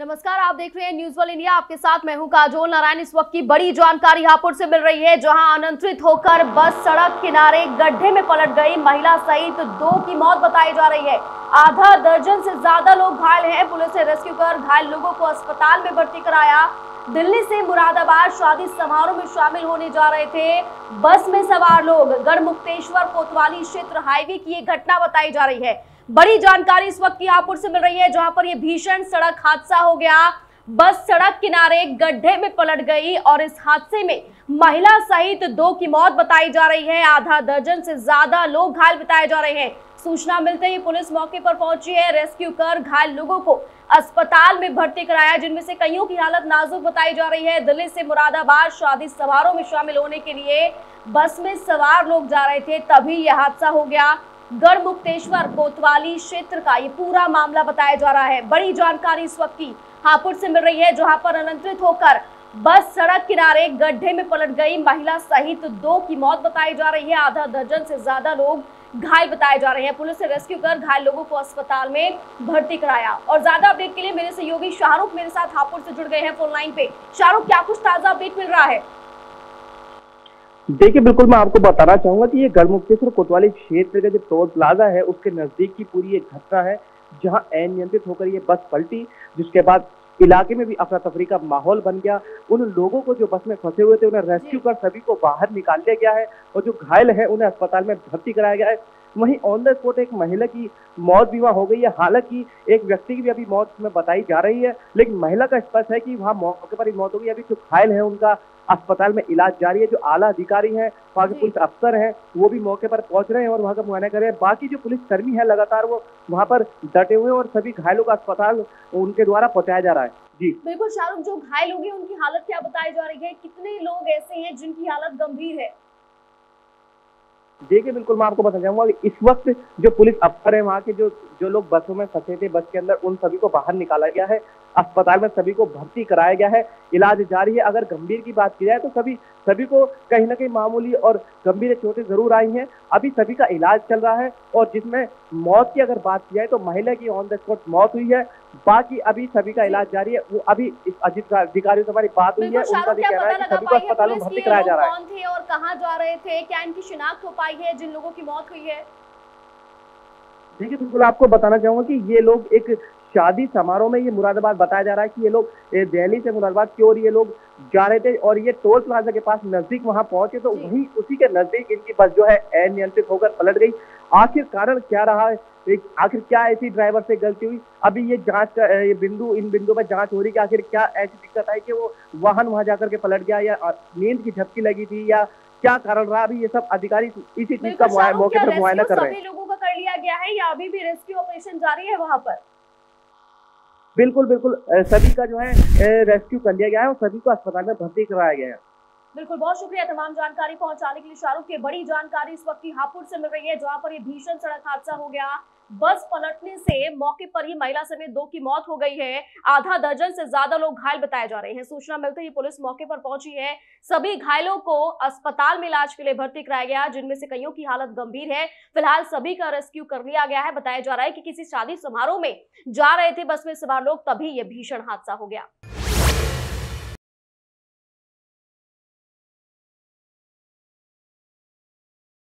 नमस्कार, आप देख रहे हैं न्यूज़ वन इंडिया आपके साथ मैं हूँ काजोल नारायण। इस वक्त की बड़ी जानकारी हापुड़ से मिल रही है, जहाँ अनियंत्रित होकर बस सड़क किनारे गड्ढे में पलट गई महिला सहित दो की मौत बताई जा रही है। आधा दर्जन से ज़्यादा लोग घायल हैं। पुलिस ने रेस्क्यू कर घायल लोगों को अस्पताल में भर्ती कराया। दिल्ली से मुरादाबाद शादी समारोह में शामिल होने जा रहे थे बस में सवार लोग। गढ़मुक्तेश्वर कोतवाली क्षेत्र हाईवे की ये घटना बताई जा रही है। बड़ी जानकारी इस वक्त हापुड़ से मिल रही है, जहाँ पर ये भीषण सड़क हादसा हो गया। बस सड़क किनारे गड्ढे में पलट गई और इस हादसे में महिला सहित दो की मौत बताई जा रही है। आधा दर्जन से ज़्यादा लोग घायल बताए जा रहे हैं। सूचना मिलते ही पुलिस मौके पर पहुँची है। रेस्क्यू कर घायल लोगों को अस्पताल में भर्ती कराया, जिनमें से कईयों की हालत नाजुक बताई जा रही है। दिल्ली से मुरादाबाद शादी समारोह में शामिल होने के लिए बस में सवार लोग जा रहे थे, तभी यह हादसा हो गया। गढ़मुक्तेश्वर, कोतवाली क्षेत्र का ये पूरा मामला बताया जा रहा है। बड़ी जानकारी इस वक्त की हापुड़ से मिल रही है, जहाँ पर अनियंत्रित होकर बस सड़क किनारे गड्ढे में पलट गई महिला सहित दो की मौत बताई जा रही है। आधा दर्जन से ज़्यादा लोग घायल बताए जा रहे हैं। पुलिस ने रेस्क्यू कर घायल लोगों को अस्पताल में भर्ती कराया। और ज़्यादा अपडेट के लिए मेरे सहयोगी शाहरुख मेरे साथ हापुड़ से जुड़ गए हैं फ़ोन लाइन पे। शाहरुख, क्या कुछ ताज़ा अपडेट मिल रहा है? देखिए, बिल्कुल मैं आपको बताना चाहूँगा कि ये गढ़मुक्तेश्वर कोतवाली क्षेत्र का जो टोल प्लाजा है, उसके नज़दीक की पूरी एक घटना है, जहाँ अनियंत्रित होकर ये बस पलटी, जिसके बाद इलाके में भी अफरा तफरी का माहौल बन गया। उन लोगों को जो बस में फंसे हुए थे, उन्हें रेस्क्यू कर सभी को बाहर निकाल लिया गया है और जो घायल है, उन्हें अस्पताल में भर्ती कराया गया है। वहीं ऑन द स्पॉट एक महिला की मौत भी वहाँ हो गई है। हालाँकि एक व्यक्ति की भी अभी मौत में बताई जा रही है लेकिन महिला का स्पष्ट है कि वहाँ मौके पर ही मौत हो गई अभी जो घायल है उनका अस्पताल में इलाज जारी है। जो आला अधिकारी है वहाँ के पुलिस अफसर है वो भी मौके पर पहुँच रहे हैं और वहाँ का मुआयना कर रहे हैं। बाकी जो पुलिस कर्मी है लगातार वो वहाँ पर डटे हुए और सभी घायलों का अस्पताल उनके द्वारा पहुँचाया जा रहा है। जी। बिल्कुल शाहरुख जो घायल हो गए उनकी हालत क्या बताई जा रही है? कितने लोग ऐसे हैं जिनकी हालत गंभीर है? देखिए, बिल्कुल मैं आपको बता जाऊँगा इस वक्त जो पुलिस अफसर है, वहाँ के जो जो लोग बसों में फंसे थे, बस के अंदर उन सभी को बाहर निकाला गया है। अस्पताल में सभी को भर्ती कराया गया है। इलाज जारी है। अगर गंभीर की बात की जाए तो सभी सभी को कहीं ना कहीं मामूली और गंभीर चोटें ज़रूर आई हैं। अभी सभी का इलाज चल रहा है और जिसमें मौत की अगर बात की जाए तो महिला की ऑन द स्पॉट मौत हुई है। बाकी अभी सभी का इलाज जारी है। वो अभी इस अधिकारियों से हमारी बात हुई है। उनका भी कहना है कि सभी को अस्पताल में भर्ती कराया जा रहा है। और कहाँ जा रहे थे? क्या इनकी शिनाख्त हो पाई है जिन लोगों की मौत हुई है? देखिए बिल्कुल आपको बताना चाहूँगा कि ये लोग एक शादी समारोह में ये मुरादाबाद बताया जा रहा है कि ये लोग दिल्ली से मुरादाबाद की ओर ये लोग जा रहे थे और ये टोल प्लाजा के पास नज़दीक वहाँ पहुँचे तो वहीं उसी के नज़दीक इनकी बस जो है अनियंत्रित होकर पलट गई। आखिर कारण क्या रहा है? आखिर क्या ऐसी ड्राइवर से गलती हुई? अभी ये जाँच ये बिंदु इन बिंदु पर जाँच हो रही कि आखिर क्या ऐसी दिक्कत आई कि वो वाहन वहाँ जाकर के पलट गया या नींद की झपकी लगी थी या क्या कारण रहा? अभी ये सब अधिकारी इसी चीज़ का मौके पर मुआयना कर रहे हैं। का गया है या अभी भी रेस्क्यू ऑपरेशन जारी है वहाँ पर? बिल्कुल बिल्कुल सभी का जो है रेस्क्यू कर लिया गया है और सभी को अस्पताल में भर्ती कराया गया है। बिल्कुल बहुत शुक्रिया तमाम जानकारी पहुँचाने के लिए शाहरुख की। बड़ी जानकारी इस वक्त की हापुड़ से मिल रही है जहाँ पर ये भीषण सड़क हादसा हो गया। बस पलटने से मौके पर ही महिला समेत दो की मौत हो गई है। आधा दर्जन से ज़्यादा लोग घायल बताए जा रहे हैं। सूचना मिलते ही पुलिस मौके पर पहुँची है। सभी घायलों को अस्पताल में इलाज के लिए भर्ती कराया गया, जिनमें से कईयों की हालत गंभीर है। फ़िलहाल सभी का रेस्क्यू कर लिया गया है। बताया जा रहा है कि किसी शादी समारोह में जा रहे थे, बस में सवार लोग, तभी यह भीषण हादसा हो गया।